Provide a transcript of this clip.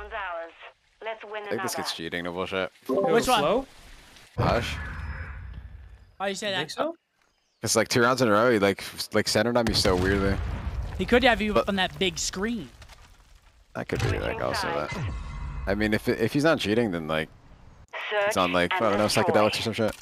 round's ours. Let's win I think this gets cheating, no bullshit. Which one? slow? Hush. Oh, Why you say that? so? It's like two rounds in a row, he like like centered on me so weirdly. He could have you But- up on that big screen. That could be like also that. I mean, if if he's not cheating, then like Search it's on like I don't know psychedelics or some shit.